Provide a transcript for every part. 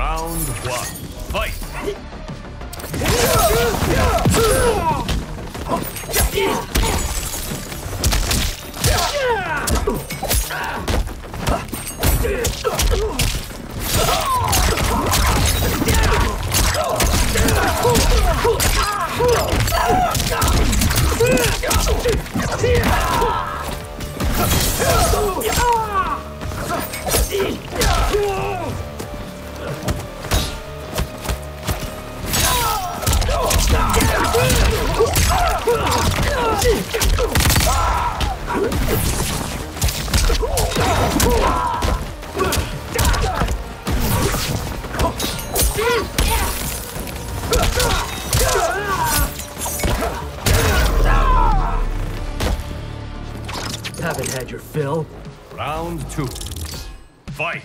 Round one. Fight. Haven't had your fill. Round two. Fight.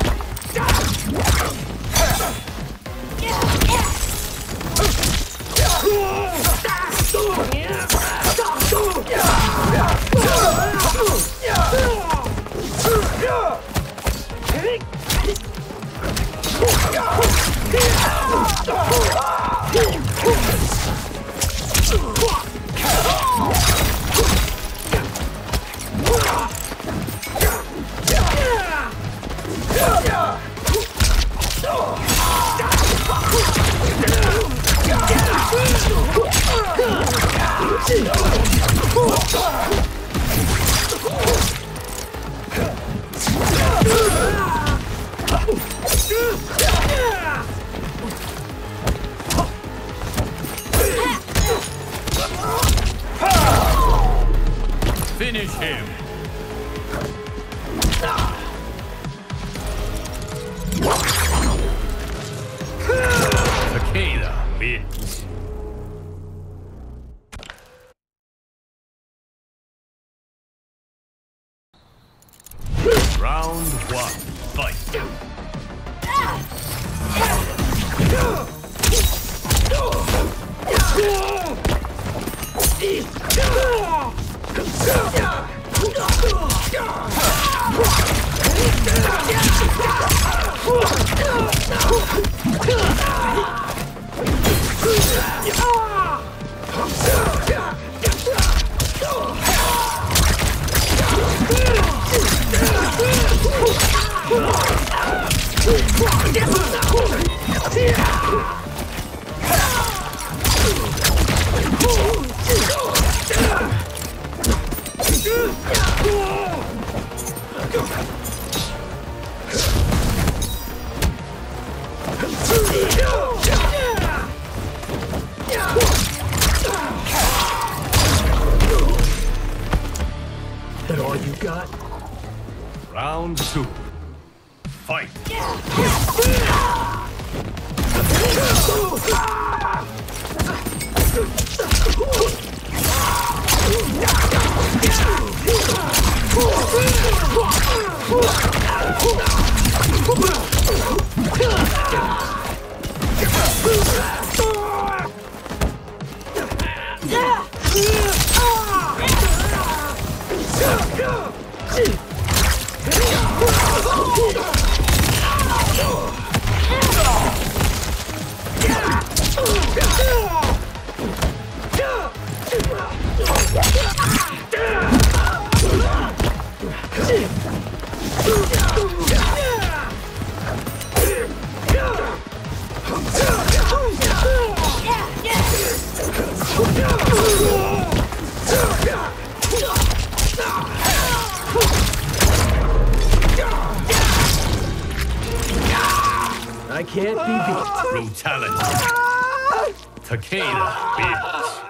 Finish him. Wins. Round one. Fight. Yeah! That all you got? Round two. Fight. Can't be beat. Brutality. Takeda wins.